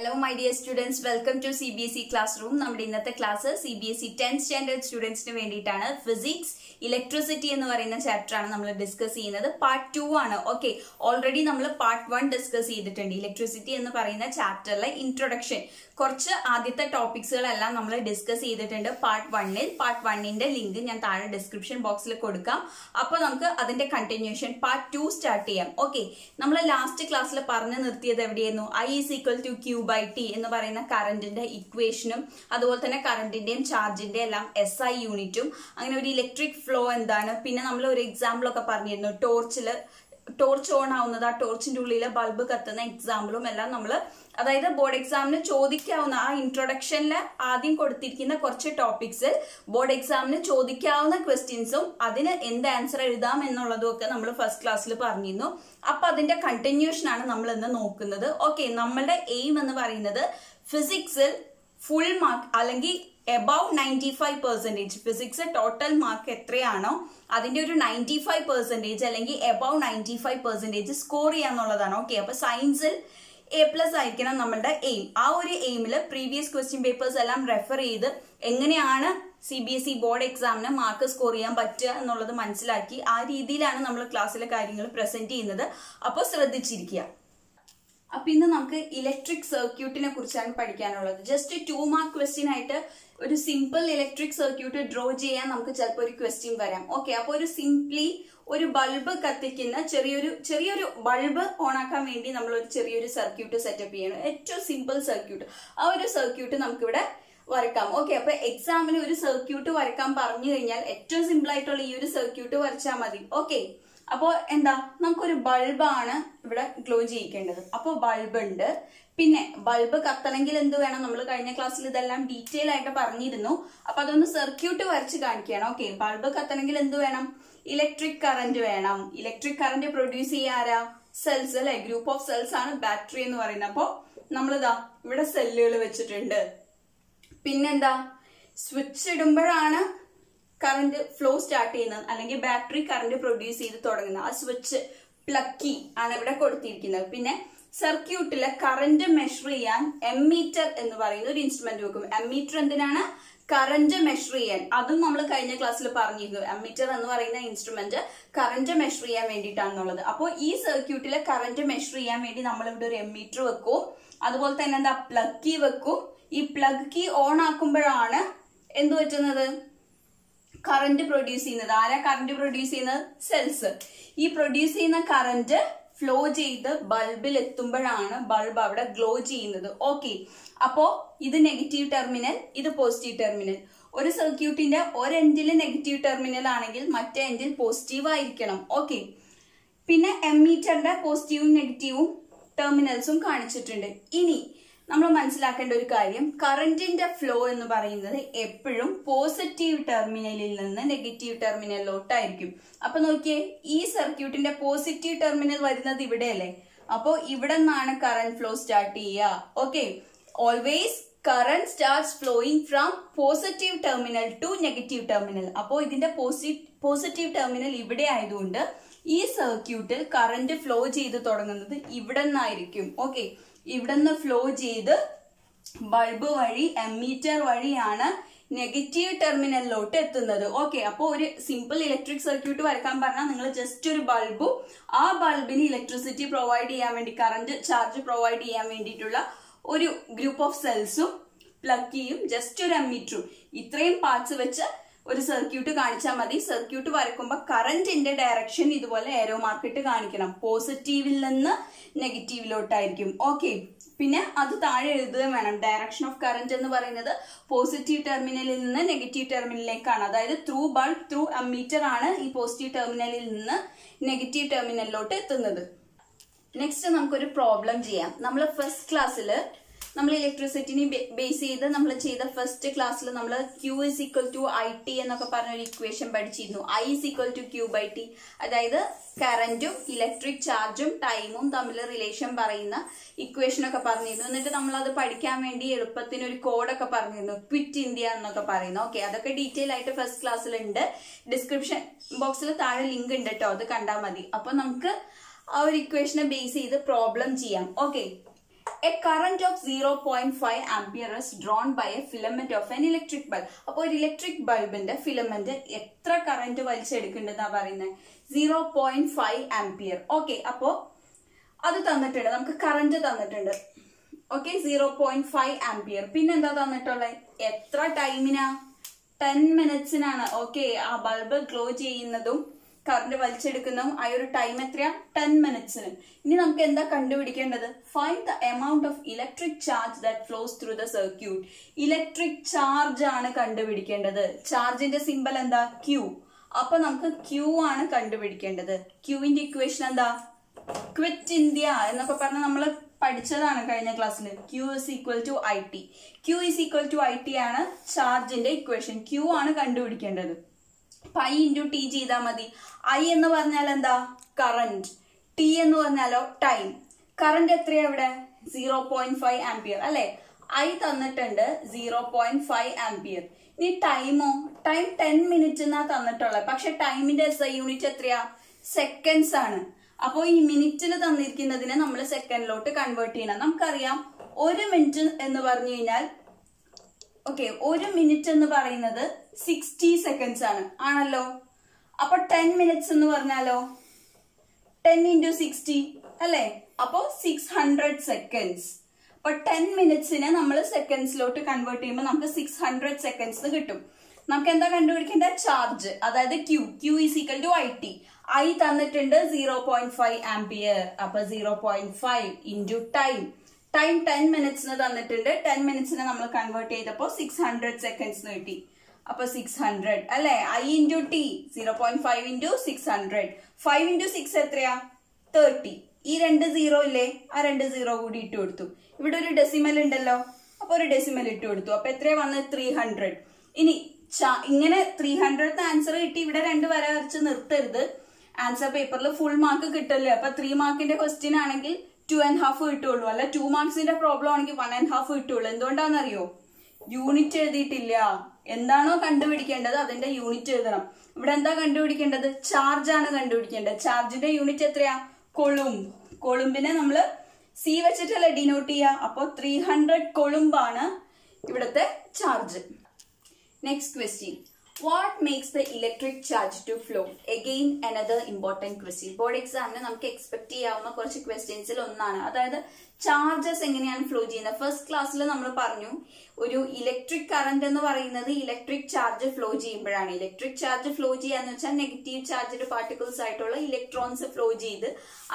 Hello my dear students welcome to C B S E class room നമ്മുടെ ഇന്നത്തെ class C B S E tenth standard സ്റ്റുഡൻസിന് വേണ്ടിയിട്ടാണ് physics electricity എന്ന് പറയുന്ന chapter ആണ് നമ്മൾ ഡിസ്കസ് ചെയ്യുന്നത്. പാർട്ട് ടു ആണ്. ഓക്കെ ഓൾറെഡി നമ്മൾ പാർട്ട് വൺ ഡിസ്കസ് ചെയ്തിട്ടുണ്ട്. ഇലക്ട്രിസിറ്റി എന്ന് പറയുന്ന ചാപ്റ്ററിലെ ഇൻട്രൊഡക്ഷൻ കുറച്ച് ആദ്യത്തെ ടോപ്പിക്സുകളെല്ലാം നമ്മൾ ഡിസ്കസ് ചെയ്തിട്ടുണ്ട് പാർട്ട് വണ്ണിൽ പാർട്ട് വണ്ണിന്റെ ലിങ്ക് ഞാൻ താഴെ ഡിസ്ക്രിപ്ഷൻ ബോക്സിൽ കൊടുക്കാം. അപ്പോൾ നമുക്ക് അതിന്റെ കണ്ടിന്യൂഷൻ പാർട്ട് ടു സ്റ്റാർട്ട് ചെയ്യാം. ഓക്കെ നമ്മൾ ലാസ്റ്റ് ക്ലാസ്സിൽ പറഞ്ഞു നിർത്തിയത് എവിടെയായിരുന്നു? I is equal to Q by T എന്ന് പറയുന്ന കറണ്ടിന്റെ ഇക്വേഷനും അതുപോലെ തന്നെ കറണ്ടിന്റെയും ചാർജിന്റെ എല്ലാം എസ് ഐ യൂണിറ്റും അങ്ങനെ ഒരു ഇലക്ട്രിക് ഫ്ലോ എന്താണ്? പിന്നെ നമ്മൾ ഒരു എക്സാമ്പിൾ ഒക്കെ പറഞ്ഞിരുന്നു ടോർച്ചിൽ ടോർച്ച് ഓൺ ആവുന്നത് ആ ടോർച്ചിന്റെ ഉള്ളിലെ ബൾബ് കത്തുന്ന എക്സാമ്പിളും എല്ലാം നമ്മൾ അതായത് ബോർഡ് എക്സാമിന് ചോദിക്കാവുന്ന ആ ഇൻട്രൊഡക്ഷനിൽ ആദ്യം കൊടുത്തിരിക്കുന്ന കുറച്ച് ടോപ്പിക്സ് ബോർഡ് എക്സാമിന് ചോദിക്കാവുന്ന ക്വസ്റ്റ്യൻസും അതിന് എന്ത് ആൻസർ എഴുതാം എന്നുള്ളതും ഒക്കെ നമ്മൾ ഫസ്റ്റ് ക്ലാസ്സിൽ പറഞ്ഞിരുന്നു. അപ്പൊ അതിന്റെ കണ്ടിന്യൂഷൻ ആണ് നമ്മൾ ഇന്ന് നോക്കുന്നത്. ഓക്കെ നമ്മളുടെ എയിം എന്ന് പറയുന്നത് ഫിസിക്സിൽ ഫുൾ മാർക്ക് അല്ലെങ്കിൽ above ninety five percentage physics total mark എത്രയാണോ അതിന്റെ ഒരു നയന്റി ഫൈവ് പെർസെന്റേജ് അല്ലെങ്കിൽ above ninety five percentage score ചെയ്യാന്നുള്ളതാണ്. Okay അപ്പോൾ സയൻസിൽ എ പ്ലസ് ആയിരിക്കണം നമ്മളുടെ എയിം ആ ഒരു എയിമിൽ പ്രീവിയസ് ക്വസ്റ്റ്യൻ പേപ്പേഴ്സ് എല്ലാം റെഫർ ചെയ്ത് എങ്ങനെയാണ് C B S E board എക്സാമിന് മാർക്ക് സ്കോർ ചെയ്യാൻ പറ്റുക എന്നുള്ളത് മനസ്സിലാക്കി ആ രീതിയിലാണ് നമ്മൾ ക്ലാസ്സിലെ കാര്യങ്ങൾ പ്രസന്റ് ചെയ്യുന്നത്. അപ്പോൾ ശ്രദ്ധിച്ചിരിക്കുക. അപ്പൊ ഇന്ന് നമുക്ക് ഇലക്ട്രിക് സർക്യൂട്ടിനെ കുറിച്ചാണ് പഠിക്കാനുള്ളത്. ജസ്റ്റ് ടു മാർക്ക് ക്വസ്റ്റ്യൻ ആയിട്ട് ഒരു സിമ്പിൾ ഇലക്ട്രിക് സർക്യൂട്ട് ഡ്രോ ചെയ്യാൻ നമുക്ക് ചിലപ്പോൾ ഒരു ക്വസ്റ്റ്യൻ വരാം. ഓക്കെ അപ്പോൾ ഒരു സിംപ്ലി ഒരു ബൾബ് കത്തിക്കുന്ന ചെറിയൊരു ചെറിയൊരു ബൾബ് ഓണാക്കാൻ വേണ്ടി നമ്മൾ ഒരു ചെറിയൊരു സർക്യൂട്ട് സെറ്റപ്പ് ചെയ്യണം. ഏറ്റവും സിമ്പിൾ സർക്യൂട്ട് ആ ഒരു സർക്യൂട്ട് നമുക്കിവിടെ വരക്കാം. ഓക്കെ അപ്പൊ എക്സാമിന് ഒരു സർക്യൂട്ട് വരക്കാൻ പറഞ്ഞു കഴിഞ്ഞാൽ ഏറ്റവും സിമ്പിൾ ആയിട്ടുള്ള ഈ ഒരു സർക്യൂട്ട് വരച്ചാൽ മതി. ഓക്കെ അപ്പോ എന്താ? നമുക്കൊരു ബൾബാണ് ഇവിടെ ഗ്ലോ ചെയ്യിക്കേണ്ടത്. അപ്പോൾ ബൾബ് ഉണ്ട്. പിന്നെ ബൾബ് കത്തണമെങ്കിൽ എന്ത് വേണം? നമ്മൾ കഴിഞ്ഞ ക്ലാസ്സിൽ ഇതെല്ലാം ഡീറ്റെയിൽ ആയിട്ട് പറഞ്ഞിരുന്നു. അപ്പൊ അതൊന്ന് സർക്യൂട്ട് വരച്ച് കാണിക്കുകയാണ്. ഓക്കെ ബൾബ് കത്തണമെങ്കിൽ എന്ത് വേണം? ഇലക്ട്രിക് കറന്റ് വേണം. ഇലക്ട്രിക് കറന്റ് പ്രൊഡ്യൂസ് ചെയ്യാരാ സെൽസ് അല്ലെ? ഗ്രൂപ്പ് ഓഫ് സെൽസ് ആണ് ബാറ്ററി എന്ന് പറയുന്നത്. അപ്പോ നമ്മളിതാ ഇവിടെ സെല്ലുകൾ വെച്ചിട്ടുണ്ട്. പിന്നെന്താ? സ്വിച്ച് ഇടുമ്പോഴാണ് കറന്റ് ഫ്ലോ സ്റ്റാർട്ട് ചെയ്യുന്നത്. അല്ലെങ്കിൽ ബാറ്ററി കറന്റ് പ്രൊഡ്യൂസ് ചെയ്ത് തുടങ്ങുന്നത്. ആ സ്വിച്ച് പ്ലക്കി ആണ് ഇവിടെ കൊടുത്തിരിക്കുന്നത്. പിന്നെ സർക്യൂട്ടിലെ കറന്റ് മെഷർ ചെയ്യാൻ എമ്മീറ്റർ എന്ന് പറയുന്ന ഒരു ഇൻസ്ട്രുമെന്റ് വെക്കും. എമ്മീറ്റർ എന്തിനാണ്? കറന്റ് മെഷർ ചെയ്യാൻ. അതും നമ്മൾ കഴിഞ്ഞ ക്ലാസ്സിൽ പറഞ്ഞിരുന്നു. എമ്മീറ്റർ എന്ന് പറയുന്ന ഇൻസ്ട്രുമെന്റ് കറന്റ് മെഷർ ചെയ്യാൻ വേണ്ടിയിട്ടാണെന്നുള്ളത്. അപ്പോൾ ഈ സർക്യൂട്ടിലെ കറന്റ് മെഷർ ചെയ്യാൻ വേണ്ടി നമ്മൾ ഇവിടെ ഒരു എമ്മീറ്റർ വെക്കും. അതുപോലെ തന്നെ എന്താ? പ്ലഗ് കീ വെക്കും. ഈ പ്ലഗ് കീ ഓൺ ആക്കുമ്പോഴാണ് എന്ത് പറ്റുന്നത്? കറന്റ് പ്രൊഡ്യൂസ് ചെയ്യുന്നത്? ആരാ കറന്റ് പ്രൊഡ്യൂസ് ചെയ്യുന്നത്? സെൽസ് ഈ പ്രൊഡ്യൂസ് ചെയ്യുന്ന കറന്റ് ഫ്ലോ ചെയ്ത് ബൾബിൽ എത്തുമ്പോഴാണ് ബൾബ് അവിടെ ഗ്ലോ ചെയ്യുന്നത്. ഓക്കെ അപ്പോ ഇത് നെഗറ്റീവ് ടെർമിനൽ ഇത് പോസിറ്റീവ് ടെർമിനൽ ഒരു സർക്യൂട്ടിന്റെ ഒരെൻഡിൽ നെഗറ്റീവ് ടെർമിനൽ ആണെങ്കിൽ മറ്റേ എൻഡിൽ പോസിറ്റീവ് ആയിരിക്കണം. ഓക്കെ പിന്നെ എം മീറ്ററിന്റെ പോസിറ്റീവും നെഗറ്റീവും ടെർമിനൽസും കാണിച്ചിട്ടുണ്ട്. ഇനി നമ്മൾ മനസ്സിലാക്കേണ്ട ഒരു കാര്യം കറന്റിന്റെ ഫ്ലോ എന്ന് പറയുന്നത് എപ്പോഴും പോസിറ്റീവ് ടെർമിനലിൽ നിന്ന് നെഗറ്റീവ് ടെർമിനലിലോട്ടായിരിക്കും അപ്പൊ നോക്കിയേ ഈ സർക്യൂട്ടിന്റെ പോസിറ്റീവ് ടെർമിനൽ വരുന്നത് ഇവിടെയല്ലേ? അപ്പോ ഇവിടെ നിന്നാണ് കറന്റ് ഫ്ലോ സ്റ്റാർട്ട് ചെയ്യുക. Okay always current starts flowing from positive terminal to negative terminal അപ്പോൾ ഇതിന്റെ പോസിറ്റീവ് ടെർമിനൽ ഇവിടെ ആയതുകൊണ്ട് ഈ സർക്യൂട്ടിൽ കറന്റ് ഫ്ലോ ചെയ്ത് തുടങ്ങുന്നത് ഇവിടെ നിന്നായിരിക്കും. ഓക്കെ ഇവിടെ നിന്ന് ഫ്ലോ ചെയ്ത് ബൾബ് വഴി എമ്മീറ്റർ വഴിയാണ് നെഗറ്റീവ് ടെർമിനലിലോട്ട് എത്തുന്നത്. ഓക്കെ അപ്പോൾ ഒരു സിമ്പിൾ ഇലക്ട്രിക് സർക്യൂട്ട് വരക്കാൻ പറഞ്ഞാൽ നിങ്ങൾ ജസ്റ്റ് ഒരു ബൾബും ആ ബൾബിന് ഇലക്ട്രിസിറ്റി പ്രൊവൈഡ് ചെയ്യാൻ വേണ്ടി കറണ്ട് ചാർജ് പ്രൊവൈഡ് ചെയ്യാൻ വേണ്ടിയിട്ടുള്ള ഒരു ഗ്രൂപ്പ് ഓഫ് സെൽസും പ്ലക്കിയും ജസ്റ്റ് ഒരു എമ്മീറ്ററും ഇത്രയും പാർട്സ് വെച്ച് ഒരു സർക്യൂട്ട് കാണിച്ചാൽ മതി. സർക്യൂട്ട് വരക്കുമ്പോൾ കറന്റിന്റെ ഡയറക്ഷൻ ഇതുപോലെ ഏരോ മാർക്കിട്ട് കാണിക്കണം. പോസിറ്റീവിൽ നിന്ന് നെഗറ്റീവിലോട്ടായിരിക്കും ഓക്കെ പിന്നെ അത് താഴെ എഴുതുകയും വേണം. ഡയറക്ഷൻ ഓഫ് കറന്റ് എന്ന് പറയുന്നത് പോസിറ്റീവ് ടെർമിനലിൽ നിന്ന് നെഗറ്റീവ് ടെർമിനലിലേക്കാണ് അതായത് ത്രൂ ബൾബ് ത്രൂ അമ്മീറ്റർ ആണ് ഈ പോസിറ്റീവ് ടെർമിനലിൽ നിന്ന് നെഗറ്റീവ് ടെർമിനലിലോട്ട് എത്തുന്നത്. നെക്സ്റ്റ് നമുക്കൊരു പ്രോബ്ലം ചെയ്യാം. നമ്മൾ ഫസ്റ്റ് ക്ലാസ്സിൽ നമ്മൾ ഇലക്ട്രിസിറ്റിനെ ബേസ് ചെയ്ത് നമ്മൾ ചെയ്ത ഫസ്റ്റ് ക്ലാസ്സിൽ നമ്മൾ Q is equal to I T എന്നൊക്കെ പറഞ്ഞ ഒരു ഇക്വേഷൻ പഠിച്ചിരുന്നു. I is equal to Q by T അതായത് കറന്റും ഇലക്ട്രിക് ചാർജും ടൈമും തമ്മിൽ റിലേഷൻ പറയുന്ന ഇക്വേഷൻ ഒക്കെ പറഞ്ഞിരുന്നു. എന്നിട്ട് നമ്മൾ അത് പഠിക്കാൻ വേണ്ടി എളുപ്പത്തിന് ഒരു കോഡൊക്കെ പറഞ്ഞിരുന്നു. ക്വിറ്റ് ഇന്ത്യ എന്നൊക്കെ പറയുന്നു. ഓക്കെ അതൊക്കെ ഡീറ്റെയിൽ ആയിട്ട് ഫസ്റ്റ് ക്ലാസ്സിലുണ്ട് ഡിസ്ക്രിപ്ഷൻ ബോക്സിൽ താഴെ ലിങ്ക് ഉണ്ട് കേട്ടോ അത് കണ്ടാൽ മതി. അപ്പൊ നമുക്ക് ആ ഒരു ഇക്വേഷനെ ബേസ് ചെയ്ത് പ്രോബ്ലം ചെയ്യാം. Okay a current of zero point five ampere is drawn by a filament of an electric bulb അപ്പോൾ ഒരു ഇലക്ട്രിക് ബൾബിന്റെ ഫിലമെന്റ് എത്ര കറന്റ് വലിച്ചെടുക്കുന്നുണ്ടെന്നാ പറയുന്നത് zero point five ampere okay അപ്പോ അത് തന്നിട്ടുണ്ട്. നമുക്ക് കറന്റ് തന്നിട്ടുണ്ട്. Okay zero point five ampere പിന്നെ എന്താ തന്നിട്ടുള്ളത് എത്ര ടൈമിനാ ടെൻ മിനിറ്റ്സിനാണ് ഓക്കെ ആ ബൾബ് ഗ്ലോ ചെയ്യുന്നതും കറണ്ട് വലിച്ചെടുക്കുന്നതും ആ ഒരു ടൈം എത്രയാ? ടെൻ മിനിറ്റ്സിന് ഇനി നമുക്ക് എന്താ കണ്ടുപിടിക്കേണ്ടത്? Find the amount of electric charge that flows through the circuit electric charge ആണ് കണ്ടുപിടിക്കേണ്ടത്. ചാർജിന്റെ സിമ്പൽ എന്താ? ക്യൂ അപ്പൊ നമുക്ക് ക്യൂ ആണ് കണ്ടുപിടിക്കേണ്ടത്. ക്യൂവിന്റെ ഇക്വേഷൻ എന്താ? ക്വിറ്റ് ഇന്ത്യ എന്നൊക്കെ പറഞ്ഞ് നമ്മൾ പഠിച്ചതാണ് കഴിഞ്ഞ ക്ലാസ്സിൽ Q is equal to I T Q is equal to I T ആണ് ചാർജിന്റെ ഇക്വേഷൻ ക്യൂ ആണ് കണ്ടുപിടിക്കേണ്ടത്. പൈ ഇന്റു ടി ചെയ്താൽ മതി. ഐ എന്ന് പറഞ്ഞാൽ എന്താ? കറണ്ട് ടി എന്ന് പറഞ്ഞാലോ? ടൈം കറണ്ട് എത്രയാ ഇവിടെ സീറോ പോയിന്റ് ഫൈവ് ആംപിയർ അല്ലെ? ഐ തന്നിട്ടുണ്ട് സീറോ പോയിന്റ് ഫൈവ് ആംപിയർ ഇനി ടൈമോ ടൈം ടെൻ മിനിറ്റ് എന്നാ തന്നിട്ടുള്ളത്. പക്ഷെ ടൈമിന്റെ എസ് ഐ യൂണിറ്റ് എത്രയാ? സെക്കൻഡ്സ് ആണ്. അപ്പോൾ ഈ മിനിറ്റിൽ തന്നിരിക്കുന്നതിനെ നമ്മൾ സെക്കൻഡിലോട്ട് കൺവേർട്ട് ചെയ്യണം. നമുക്കറിയാം ഒരു മിനിറ്റ് എന്ന് പറഞ്ഞു കഴിഞ്ഞാൽ ഓക്കെ ഒരു മിനിറ്റ് എന്ന് പറയുന്നത് സിക്സ്റ്റി സെക്കൻഡ്സ് ആണ്. ആണല്ലോ? അപ്പൊ ടെൻ മിനിറ്റ്സ് എന്ന് പറഞ്ഞാലോ? ടെൻ ഇന്റു സിക്സ്റ്റി അല്ലേ? അപ്പോ സിക്സ് ഹൺഡ്രഡ് സെക്കൻഡ്സ് അപ്പൊ ടെൻ മിനിറ്റ്സിനെ നമ്മൾ സെക്കൻഡ്സിലോട്ട് കൺവേർട്ട് ചെയ്യുമ്പോൾ നമുക്ക് സിക്സ് ഹൺഡ്രഡ് സെക്കൻഡ്സ് കിട്ടും. നമുക്ക് എന്താ കണ്ടുപിടിക്കേണ്ട? ചാർജ് അതായത് Q Q is equal to I T I തന്നിട്ടുണ്ട് സീറോ പോയിന്റ് ഫൈവ് ആംപിയർ അപ്പൊ zero point five into time time ten മിനിറ്റ്സിന് തന്നിട്ടുണ്ട്. ടെൻ മിനിറ്റ്സിന് നമ്മൾ കൺവേർട്ട് ചെയ്തപ്പോൾ സിക്സ് ഹൺഡ്രഡ് സെക്കൻഡ്സ് കിട്ടി. അപ്പൊ സിക്സ് ഹൺഡ്രഡ് അല്ലെ? I into T zero point five into six hundred five into six എത്രയാ? Thirty ഈ രണ്ട് സീറോ ഇല്ലേ? ആ രണ്ട് സീറോ കൂടി ഇട്ട് കൊടുത്തു. ഇവിടെ ഒരു ഡെസിമൽ ഉണ്ടല്ലോ. അപ്പൊ ഒരു ഡെസിമൽ ഇട്ട് കൊടുത്തു. അപ്പൊ എത്രയാ വന്നത്? ത്രീ ഹൺഡ്രഡ് ഇനി ഇങ്ങനെ ത്രീ ഹൺഡ്രഡ് ആൻസർ കിട്ടി. ഇവിടെ രണ്ട് വര വരച്ച് നിർത്തരുത്. ആൻസർ പേപ്പറിൽ ഫുൾ മാർക്ക് കിട്ടല്ലേ? അപ്പൊ ത്രീ മാർക്കിന്റെ ക്വസ്റ്റ്യൻ ആണെങ്കിൽ ടു ആൻഡ് ഹാഫ് കിട്ടുള്ളൂ അല്ല ടു മാർക്സിന്റെ പ്രോബ്ലം ആണെങ്കിൽ വൺ ആൻഡ് ഹാഫ് കിട്ടുള്ളൂ എന്തുകൊണ്ടാണെന്നറിയോ? യൂണിറ്റ് എഴുതിയിട്ടില്ല. എന്താണോ കണ്ടുപിടിക്കേണ്ടത് അതിന്റെ യൂണിറ്റ് എഴുതണം. ഇവിടെ എന്താ കണ്ടുപിടിക്കേണ്ടത്? ചാർജ് ആണ് കണ്ടുപിടിക്കേണ്ടത്. ചാർജിന്റെ യൂണിറ്റ് എത്രയാ? കൊളുംബ് കൊളുമ്പിനെ നമ്മൾ സി വെച്ചിട്ടല്ലേ ഡിനോട്ട് ചെയ്യുക. അപ്പോൾ ത്രീ ഹൺഡ്രഡ് കൊളുമ്പാണ് ഇവിടുത്തെ charge next question what makes the electric charge to flow again another important question board എക്സാമിന് നമുക്ക് എക്സ്പെക്ട് ചെയ്യാവുന്ന കുറച്ച് ക്വസ്റ്റ്യൻസിൽ ഒന്നാണ്. അതായത് ചാർജസ് എങ്ങനെയാണ് ഫ്ലോ ചെയ്യുന്നത്? ഫസ്റ്റ് ക്ലാസ്സിൽ നമ്മൾ പറഞ്ഞു ഒരു ഇലക്ട്രിക് കറന്റ് എന്ന് പറയുന്നത് ഇലക്ട്രിക് ചാർജ് ഫ്ലോ ചെയ്യുമ്പോഴാണ്. ഇലക്ട്രിക് ചാർജ് ഫ്ലോ ചെയ്യാന്ന് വെച്ചാൽ നെഗറ്റീവ് ചാർജ്ഡ് പാർട്ടിക്കിൾസ് ആയിട്ടുള്ള ഇലക്ട്രോൺസ് ഫ്ലോ ചെയ്ത്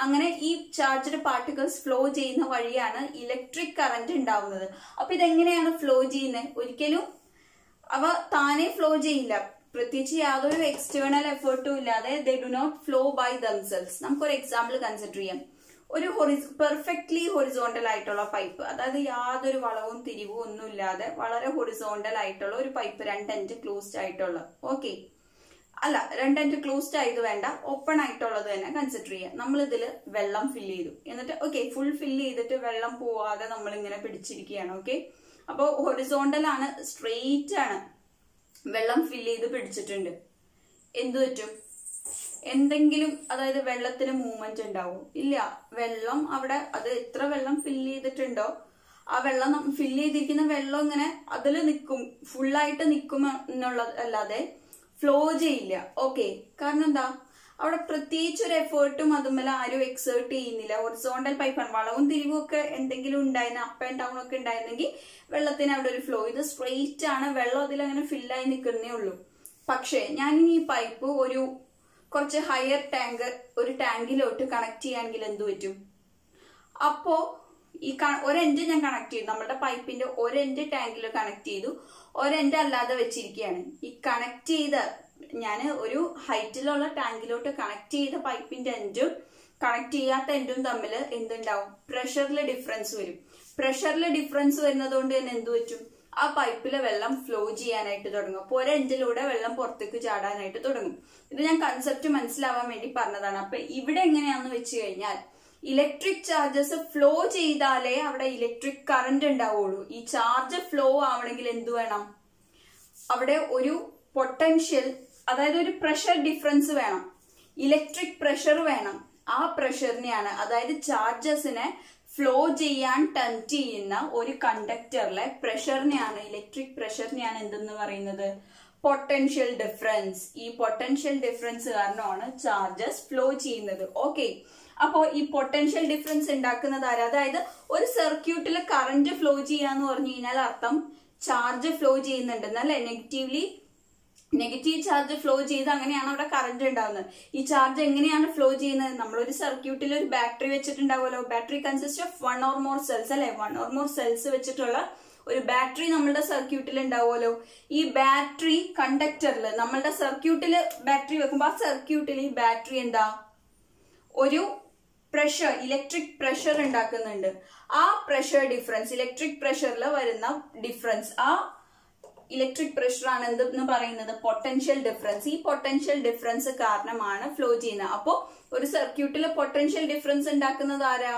അങ്ങനെ ഈ ചാർജ്ഡ് പാർട്ടിക്കിൾസ് ഫ്ലോ ചെയ്യുന്ന വഴിയാണ് ഇലക്ട്രിക് കറന്റ് ഉണ്ടാവുന്നത്. അപ്പൊ ഇതെങ്ങനെയാണ് ഫ്ലോ ചെയ്യുന്നത്? ഒരിക്കലും അവ താനെ ഫ്ലോ ചെയ്യില്ല. പ്രത്യേകിച്ച് യാതൊരു എക്സ്റ്റേണൽ എഫേർട്ടും ഇല്ലാതെ they do not flow by themselves നമുക്കൊരു എക്സാമ്പിൾ കൺസിഡർ ചെയ്യാം. ഒരു ഹൊറിസ് പെർഫെക്റ്റ്ലി ഹൊറിസോണ്ടൽ ആയിട്ടുള്ള പൈപ്പ് അതായത് യാതൊരു വളവും തിരിവും ഒന്നും ഇല്ലാതെ വളരെ ഹൊറിസോണ്ടൽ ആയിട്ടുള്ള ഒരു പൈപ്പ് രണ്ടെൻഡ് ക്ലോസ്ഡ് ആയിട്ടുള്ള. ഓക്കെ അല്ല രണ്ടെൻഡ് ക്ലോസ്ഡ് ആയത് വേണ്ട. ഓപ്പൺ ആയിട്ടുള്ളത് തന്നെ കൺസിഡർ ചെയ്യാം. നമ്മൾ ഇതിൽ വെള്ളം ഫില്ല് ചെയ്തു. എന്നിട്ട് ഓക്കെ ഫുൾ ഫില്ല് ചെയ്തിട്ട് വെള്ളം പോവാതെ നമ്മൾ ഇങ്ങനെ പിടിച്ചിരിക്കുകയാണ്. ഓക്കെ അപ്പോൾ ഹൊറിസോണ്ടൽ ആണ് സ്ട്രെയിറ്റ് ആണ്. വെള്ളം ഫില്ല് ചെയ്ത് പിടിച്ചിട്ടുണ്ട്. എന്തു പറ്റും? എന്തെങ്കിലും അതായത് വെള്ളത്തിന് മൂവ്മെന്റ് ഉണ്ടാവും. ഇല്ല വെള്ളം അവിടെ അത് എത്ര വെള്ളം ഫില്ല് ചെയ്തിട്ടുണ്ടോ? ആ വെള്ളം ഫില്ല് ചെയ്തിരിക്കുന്ന വെള്ളം ഇങ്ങനെ അതിൽ നിൽക്കും. ഫുള്ളായിട്ട് നിൽക്കും എന്നുള്ളത് അല്ലാതെ ഫ്ലോ ചെയ്യില്ല. ഓക്കെ കാരണം എന്താ? അവിടെ പ്രത്യേകിച്ച് ഒരു എഫേർട്ടും അതുമല്ല ആരും എക്സേർട്ട് ചെയ്യുന്നില്ല. ഒറിസോണ്ടൽ പൈപ്പാണ് വളവും തിരിവും ഒക്കെ എന്തെങ്കിലും ഉണ്ടായിരുന്ന അപ്പ് ആൻഡ് ഡൗൺ ഒക്കെ ഉണ്ടായിരുന്നെങ്കിൽ വെള്ളത്തിന് അവിടെ ഒരു ഫ്ലോ ഇത് സ്ട്രെയിറ്റ് ആണ്. വെള്ളം അതിൽ അങ്ങനെ ഫില്ലായി നിൽക്കുന്നേ ഉള്ളൂ. പക്ഷേ ഞാൻ ഈ പൈപ്പ് ഒരു കുറച്ച് ഹയർ ടാങ്ക് ഒരു ടാങ്കിലോട്ട് കണക്ട് ചെയ്യാണെങ്കിൽ എന്ത് പറ്റും? അപ്പോ ഈ ഒരെൻഡ് ഞാൻ കണക്ട് ചെയ്തു. നമ്മുടെ പൈപ്പിന്റെ ഒരെൻഡ് ടാങ്കിൽ കണക്ട് ചെയ്തു. ഒരെൻഡ് അല്ലാതെ വെച്ചിരിക്കുകയാണ്. ഈ കണക്ട് ചെയ്ത ഞാൻ ഒരു ഹൈറ്റിലുള്ള ടാങ്കിലോട്ട് കണക്ട് ചെയ്ത പൈപ്പിന്റെ എൻഡും കണക്ട് ചെയ്യാത്ത എൻഡും തമ്മിൽ എന്തുണ്ടാവും? പ്രഷറിൽ ഡിഫറൻസ് വരും. പ്രഷറിൽ ഡിഫറൻസ് വരുന്നത് കൊണ്ട് തന്നെ എന്ത് പറ്റും? ആ പൈപ്പിലെ വെള്ളം ഫ്ലോ ചെയ്യാനായിട്ട് തുടങ്ങും. അപ്പോൾ ഒരെഞ്ചിലൂടെ വെള്ളം പുറത്തേക്ക് ചാടാനായിട്ട് തുടങ്ങും. ഇത് ഞാൻ കൺസെപ്റ്റ് മനസ്സിലാവാൻ വേണ്ടി പറഞ്ഞതാണ്. അപ്പൊ ഇവിടെ എങ്ങനെയാന്ന് വെച്ച് കഴിഞ്ഞാൽ ഇലക്ട്രിക് ചാർജസ് ഫ്ലോ ചെയ്താലേ അവിടെ ഇലക്ട്രിക് കറന്റ് ഉണ്ടാവുള്ളൂ. ഈ ചാർജ് ഫ്ലോ ആവണമെങ്കിൽ എന്തു വേണം? അവിടെ ഒരു പൊട്ടൻഷ്യൽ അതായത് ഒരു പ്രഷർ ഡിഫറൻസ് വേണം. ഇലക്ട്രിക് പ്രഷർ വേണം. ആ പ്രഷറിനെയാണ് അതായത് ചാർജസിനെ ഫ്ലോ ചെയ്യാൻ ടെംപ്റ്റ് ചെയ്യുന്ന ഒരു കണ്ടക്ടറിലെ പ്രഷറിനെയാണ് ഇലക്ട്രിക് പ്രഷറിനെയാണ് എന്തെന്ന് പറയുന്നത്? പൊട്ടൻഷ്യൽ ഡിഫറൻസ് ഈ പൊട്ടൻഷ്യൽ ഡിഫറൻസ് കാരണമാണ് ചാർജസ് ഫ്ലോ ചെയ്യുന്നത്. ഓക്കെ അപ്പോ ഈ പൊട്ടൻഷ്യൽ ഡിഫറൻസ് ഉണ്ടാക്കുന്നത് ആരാ? അതായത് ഒരു സർക്യൂട്ടിൽ കറന്റ് ഫ്ലോ ചെയ്യാന്ന് പറഞ്ഞു കഴിഞ്ഞാൽ അർത്ഥം ചാർജ് ഫ്ലോ ചെയ്യുന്നുണ്ട് അല്ലെ? നെഗറ്റീവ്ലി നെഗറ്റീവ് ചാർജ് ഫ്ലോ ചെയ്ത് അങ്ങനെയാണ് അവിടെ കറണ്ട് ഉണ്ടാവുന്നത്. ഈ ചാർജ് എങ്ങനെയാണ് ഫ്ലോ ചെയ്യുന്നത്? നമ്മളൊരു സർക്യൂട്ടിൽ ഒരു battery വെച്ചിട്ടുണ്ടാവുമല്ലോ. Battery consist of one or more cells അല്ലെ? വൺ ഓർ മോർ സെൽസ് വെച്ചിട്ടുള്ള ഒരു ബാറ്ററി നമ്മളുടെ സർക്യൂട്ടിൽ ഉണ്ടാവുമല്ലോ. ഈ ബാറ്ററി കണ്ടക്ടറിൽ നമ്മളുടെ സർക്യൂട്ടിൽ ബാറ്ററി വെക്കുമ്പോൾ ആ സർക്യൂട്ടിൽ ഈ ബാറ്ററി എന്താ? ഒരു പ്രഷർ ഇലക്ട്രിക് പ്രഷർ ഉണ്ടാക്കുന്നുണ്ട്. ആ പ്രഷർ ഡിഫറൻസ് ഇലക്ട്രിക് പ്രഷറിൽ വരുന്ന ഡിഫറൻസ് ആ ഇലക്ട്രിക് പ്രഷർ ആണ് എന്തെന്ന് പറയുന്നത്? പൊട്ടൻഷ്യൽ ഡിഫറൻസ് ഈ പൊട്ടൻഷ്യൽ ഡിഫറൻസ് കാരണമാണ് ഫ്ലോ ചെയ്യുന്നത്. അപ്പോ ഒരു സർക്യൂട്ടിൽ പൊട്ടൻഷ്യൽ ഡിഫറൻസ് ഉണ്ടാക്കുന്നത് ആരാ?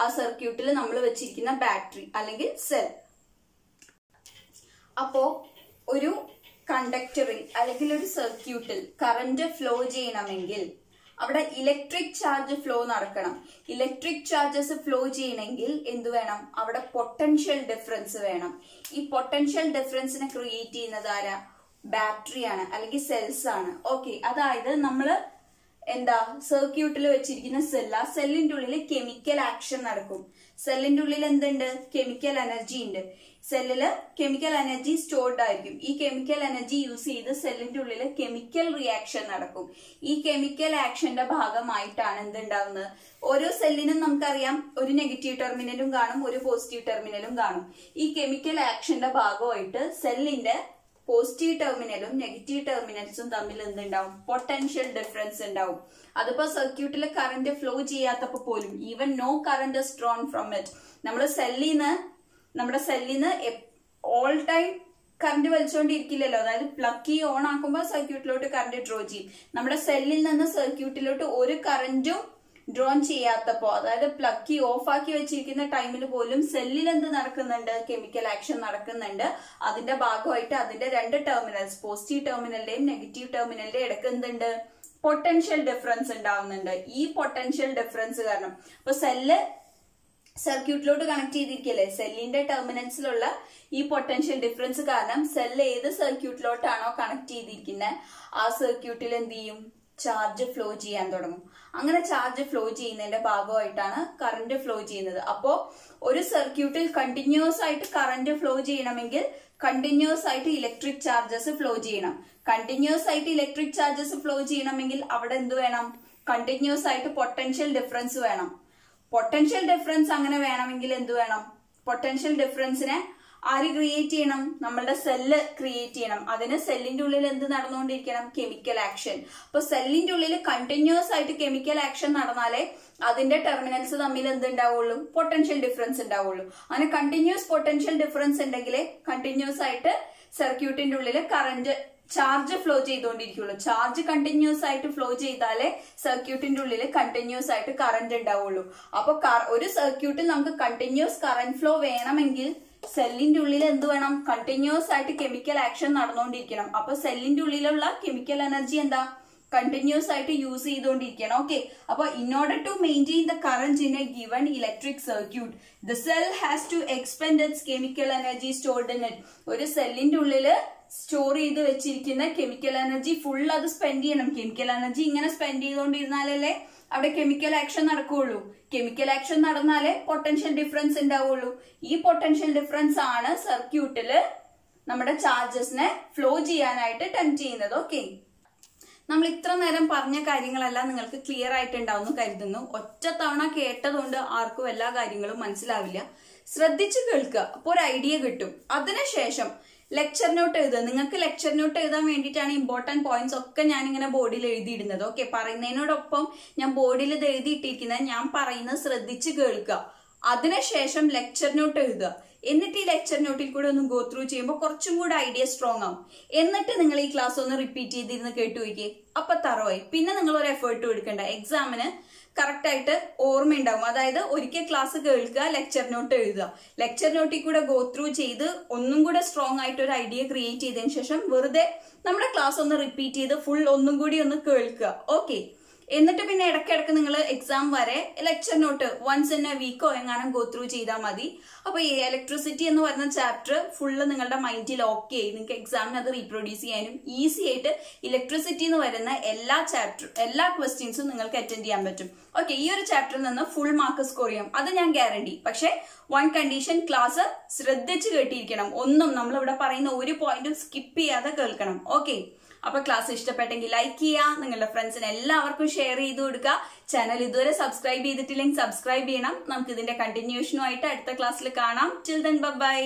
ആ സർക്യൂട്ടിൽ നമ്മൾ വെച്ചിരിക്കുന്ന ബാറ്ററി അല്ലെങ്കിൽ സെൽ അപ്പോ ഒരു കണ്ടക്ടറിൽ അല്ലെങ്കിൽ ഒരു സർക്യൂട്ടിൽ കറന്റ് ഫ്ലോ ചെയ്യണമെങ്കിൽ അവിടെ ഇലക്ട്രിക് ചാർജ് ഫ്ലോ നടക്കണം. ഇലക്ട്രിക് ചാർജസ് ഫ്ലോ ചെയ്യണമെങ്കിൽ എന്തു വേണം? അവിടെ പൊട്ടൻഷ്യൽ ഡിഫറൻസ് വേണം. ഈ പൊട്ടൻഷ്യൽ ഡിഫറൻസിനെ ക്രിയേറ്റ് ചെയ്യുന്നത് ആരാ? ബാറ്ററിയാണ് അല്ലെങ്കിൽ സെൽസ് ആണ്. ഓക്കെ അതായത് നമ്മൾ എന്താ സർക്യൂട്ടിൽ വെച്ചിരിക്കുന്ന സെല്ല സെല്ലിന്റെ ഉള്ളിൽ കെമിക്കൽ ആക്ഷൻ നടക്കും. സെല്ലിന്റെ ഉള്ളിൽ എന്തുണ്ട്? കെമിക്കൽ എനർജി ഉണ്ട്. സെല്ലിൽ കെമിക്കൽ എനർജി സ്റ്റോർഡ് ആയിരിക്കും. ഈ കെമിക്കൽ എനർജി യൂസ് ചെയ്ത് സെല്ലിന്റെ ഉള്ളിൽ കെമിക്കൽ റിയാക്ഷൻ നടക്കും. ഈ കെമിക്കൽ ആക്ഷന്റെ ഭാഗമായിട്ടാണ് എന്തുണ്ടാവുന്നത്? ഓരോ സെല്ലിനും നമുക്കറിയാം ഒരു നെഗറ്റീവ് ടെർമിനലും കാണും ഒരു പോസിറ്റീവ് ടെർമിനലും കാണും. ഈ കെമിക്കൽ ആക്ഷന്റെ ഭാഗമായിട്ട് സെല്ലിന്റെ പോസിറ്റീവ് ടെർമിനലും നെഗറ്റീവ് ടെർമിനൽസും തമ്മിൽ എന്തുണ്ടാവും? പൊട്ടൻഷ്യൽ ഡിഫറൻസ് ഉണ്ടാവും. അതിപ്പോ സർക്യൂട്ടിൽ കറന്റ് ഫ്ലോ ചെയ്യാത്തപ്പോ പോലും even no current drawn from it നമ്മൾ സെല്ലിന്ന് നമ്മുടെ സെല്ലിന്ന് ഓൾ ടൈം കറണ്ട് വലിച്ചുകൊണ്ടിരിക്കില്ലല്ലോ അതായത് പ്ലഗ് ഓൺ ആക്കുമ്പോൾ സർക്യൂട്ടിലോട്ട് കറണ്ട് ഡ്രോ ചെയ്യും. നമ്മുടെ സെല്ലിൽ നിന്ന് സർക്യൂട്ടിലോട്ട് ഒരു കറന്റും ഡ്രോൺ ചെയ്യാത്തപ്പോ അതായത് പ്ലക്കി ഓഫ് ആക്കി വെച്ചിരിക്കുന്ന ടൈമിൽ പോലും സെല്ലിൽ എന്ത് നടക്കുന്നുണ്ട്? കെമിക്കൽ ആക്ഷൻ നടക്കുന്നുണ്ട്. അതിന്റെ ഭാഗമായിട്ട് അതിന്റെ രണ്ട് ടെർമിനൽസ് പോസിറ്റീവ് ടെർമിനലിന്റെയും നെഗറ്റീവ് ടെർമിനലിന്റെയും ഇടയ്ക്ക് എന്തുണ്ട്? പൊട്ടൻഷ്യൽ ഡിഫറൻസ് ഉണ്ടാവുന്നുണ്ട്. ഈ പൊട്ടൻഷ്യൽ ഡിഫറൻസ് കാരണം ഇപ്പൊ സെല്ല് സർക്യൂട്ടിലോട്ട് കണക്ട് ചെയ്തിരിക്കല്ലേ? സെല്ലിന്റെ ടെർമിനൽസിലുള്ള ഈ പൊട്ടൻഷ്യൽ ഡിഫറൻസ് കാരണം സെല്ല് ഏത് സർക്യൂട്ടിലോട്ടാണോ കണക്ട് ചെയ്തിരിക്കുന്നത് ആ സർക്യൂട്ടിൽ എന്ത് ചെയ്യും? ചാർജ് ഫ്ലോ ചെയ്യാൻ തുടങ്ങും. അങ്ങനെ ചാർജ് ഫ്ലോ ചെയ്യുന്നതിന്റെ ഭാഗമായിട്ടാണ് കറന്റ് ഫ്ലോ ചെയ്യുന്നത്. അപ്പോ ഒരു സർക്യൂട്ടിൽ കണ്ടിന്യൂസ് ആയിട്ട് കറന്റ് ഫ്ലോ ചെയ്യണമെങ്കിൽ കണ്ടിന്യൂസ് ആയിട്ട് ഇലക്ട്രിക് ചാർജസ് ഫ്ലോ ചെയ്യണം. കണ്ടിന്യൂസ് ആയിട്ട് ഇലക്ട്രിക് ചാർജസ് ഫ്ലോ ചെയ്യണമെങ്കിൽ അവിടെ എന്ത് വേണം? കണ്ടിന്യൂസ് ആയിട്ട് പൊട്ടൻഷ്യൽ ഡിഫറൻസ് വേണം. പൊട്ടൻഷ്യൽ ഡിഫറൻസ് അങ്ങനെ വേണമെങ്കിൽ എന്ത് വേണം? പൊട്ടൻഷ്യൽ ഡിഫറൻസിനെ ആര് ക്രിയേറ്റ് ചെയ്യണം? നമ്മളുടെ സെല്ല് ക്രിയേറ്റ് ചെയ്യണം. അതിന് സെല്ലിന്റെ ഉള്ളിൽ എന്ത് നടന്നുകൊണ്ടിരിക്കണം? കെമിക്കൽ ആക്ഷൻ അപ്പൊ സെല്ലിന്റെ ഉള്ളിൽ കണ്ടിന്യൂസ് ആയിട്ട് കെമിക്കൽ ആക്ഷൻ നടന്നാലേ അതിന്റെ ടെർമിനൽസ് തമ്മിൽ എന്ത് ഉണ്ടാവുള്ളൂ? പൊട്ടൻഷ്യൽ ഡിഫറൻസ് ഉണ്ടാവുള്ളൂ. അങ്ങനെ കണ്ടിന്യൂസ് പൊട്ടൻഷ്യൽ ഡിഫറൻസ് ഉണ്ടെങ്കിൽ കണ്ടിന്യൂസ് ആയിട്ട് സർക്യൂട്ടിന്റെ ഉള്ളിൽ കറന്റ് ചാർജ് ഫ്ലോ ചെയ്തുകൊണ്ടിരിക്കുള്ളൂ ചാർജ് കണ്ടിന്യൂസ് ആയിട്ട് ഫ്ലോ ചെയ്താലേ സർക്യൂട്ടിന്റെ ഉള്ളിൽ കണ്ടിന്യൂസ് ആയിട്ട് കറന്റ് ഉണ്ടാവുള്ളൂ. അപ്പൊ ഒരു സർക്യൂട്ടിൽ നമുക്ക് കണ്ടിന്യൂസ് കറന്റ് ഫ്ലോ വേണമെങ്കിൽ സെല്ലിന്റെ ഉള്ളിൽ എന്ത് വേണം? കണ്ടിന്യൂസ് ആയിട്ട് കെമിക്കൽ ആക്ഷൻ നടന്നുകൊണ്ടിരിക്കണം. അപ്പൊ സെല്ലിന്റെ ഉള്ളിലുള്ള കെമിക്കൽ എനർജി എന്താ? കണ്ടിന്യൂസ് ആയിട്ട് യൂസ് ചെയ്തുകൊണ്ടിരിക്കണം. ഓക്കെ അപ്പൊ in order to maintain the current in a given electric circuit the cell has to expend its chemical energy stored in it ഒരു സെല്ലിന്റെ ഉള്ളിൽ സ്റ്റോർ ചെയ്ത് വെച്ചിരിക്കുന്ന കെമിക്കൽ എനർജി ഫുൾ അത് സ്പെൻഡ് ചെയ്യണം. കെമിക്കൽ എനർജി ഇങ്ങനെ സ്പെൻഡ് ചെയ്തുകൊണ്ടിരുന്നാലല്ലേ അവിടെ കെമിക്കൽ ആക്ഷൻ നടക്കുകയുള്ളൂ കെമിക്കൽ ആക്ഷൻ നടന്നാലേ പൊട്ടൻഷ്യൽ ഡിഫറൻസ് ഉണ്ടാവുള്ളൂ. ഈ പൊട്ടൻഷ്യൽ ഡിഫറൻസ് ആണ് സർക്യൂട്ടിൽ നമ്മുടെ ചാർജസിനെ ഫ്ലോ ചെയ്യാനായിട്ട് ടെംപ്റ്റ് ചെയ്യുന്നത് ഓക്കെ നമ്മൾ ഇത്ര നേരം പറഞ്ഞ കാര്യങ്ങളെല്ലാം നിങ്ങൾക്ക് ക്ലിയർ ആയിട്ടുണ്ടാവുമെന്ന് കരുതുന്നു. ഒറ്റ തവണ കേട്ടതുകൊണ്ട് ആർക്കും എല്ലാ കാര്യങ്ങളും മനസ്സിലാവില്ല. ശ്രദ്ധിച്ചു കേൾക്കുക. അപ്പോൾ ഒരു ഐഡിയ കിട്ടും. അതിനുശേഷം ലെക്ചർ നോട്ട് എഴുതുക. നിങ്ങൾക്ക് ലെക്ചർ നോട്ട് എഴുതാൻ വേണ്ടിയിട്ടാണ് ഇമ്പോർട്ടന്റ് പോയിന്റ്സ് ഒക്കെ ഞാൻ ഇങ്ങനെ ബോർഡിൽ എഴുതിയിടുന്നത്. ഓക്കെ പറയുന്നതിനോടൊപ്പം ഞാൻ ബോർഡിൽ ഇത് എഴുതിയിട്ടിരിക്കുന്നത് ഞാൻ പറയുന്നത് ശ്രദ്ധിച്ച് കേൾക്കുക. അതിനുശേഷം ലെക്ചർ നോട്ട് എഴുതുക. എന്നിട്ട് ഈ ലെക്ചർ നോട്ടിൽ കൂടെ ഒന്ന് ഗോ ത്രൂ ചെയ്യുമ്പോൾ കുറച്ചും കൂടെ ഐഡിയ സ്ട്രോങ് ആവും. എന്നിട്ട് നിങ്ങൾ ഈ ക്ലാസ് ഒന്ന് റിപ്പീറ്റ് ചെയ്തിരുന്ന് കേട്ടു വയ്ക്കേ അപ്പൊ തറവായി. പിന്നെ നിങ്ങൾ ഒരു എഫേർട്ട് എടുക്കണ്ട. എക്സാമിന് കറക്റ്റ് ആയിട്ട് ഓർമ്മയുണ്ടാവും. അതായത് ഒരിക്കൽ ക്ലാസ് കേൾക്കുക ലെക്ചർ നോട്ട് എഴുതുക. ലെക്ചർ നോട്ടിൽ കൂടെ ഗോ ത്രൂ ചെയ്ത് ഒന്നും കൂടെ സ്ട്രോങ് ആയിട്ട് ഒരു ഐഡിയ ക്രിയേറ്റ് ചെയ്തതിന് ശേഷം വെറുതെ നമ്മുടെ ക്ലാസ് ഒന്ന് റിപ്പീറ്റ് ചെയ്ത് ഫുൾ ഒന്നും കൂടി ഒന്ന് കേൾക്കുക. ഓക്കെ എന്നിട്ട് പിന്നെ ഇടയ്ക്കിടയ്ക്ക് നിങ്ങൾ എക്സാം വരെ lecture note once in a വീക്കോ എങ്ങാനും ഗോ ത്രൂ ചെയ്താൽ മതി. അപ്പോൾ ഈ ഇലക്ട്രിസിറ്റി എന്ന് പറയുന്ന ചാപ്റ്റർ ഫുള്ള് നിങ്ങളുടെ മൈൻഡിൽ ഓക്കെ ആയി നിങ്ങൾക്ക് എക്സാമിന് അത് റീപ്രൊഡ്യൂസ് ചെയ്യാനും ഈസി ആയിട്ട് ഇലക്ട്രിസിറ്റി എന്ന് വരുന്ന എല്ലാ ചാപ്റ്റർ എല്ലാ ക്വസ്റ്റ്യൻസും നിങ്ങൾക്ക് അറ്റൻഡ് ചെയ്യാൻ പറ്റും. ഓക്കെ ഈ ഒരു ചാപ്റ്ററിൽ നിന്ന് ഫുൾ മാർക്ക് സ്കോർ ചെയ്യാം. അത് ഞാൻ ഗ്യാരണ്ടി പക്ഷേ വൺ കണ്ടീഷൻ ക്ലാസ് ശ്രദ്ധിച്ച് കേട്ടിരിക്കണം. ഒന്നും നമ്മളിവിടെ പറയുന്ന ഒരു പോയിന്റും സ്കിപ്പ് ചെയ്യാതെ കേൾക്കണം. ഓക്കെ അപ്പൊ ക്ലാസ് ഇഷ്ടപ്പെട്ടെങ്കിൽ ലൈക്ക് ചെയ്യുക നിങ്ങളുടെ ഫ്രണ്ട്സിന് എല്ലാവർക്കും ഷെയർ ചെയ്ത് കൊടുക്കുക. ചാനൽ ഇതുവരെ സബ്സ്ക്രൈബ് ചെയ്തിട്ടില്ലെങ്കിൽ സബ്സ്ക്രൈബ് ചെയ്യണം. നമുക്ക് ഇതിന്റെ കണ്ടിന്യൂഷനുമായിട്ട് അടുത്ത ക്ലാസ്സിൽ കാണാം. ചിൽ ദൻ ബൈ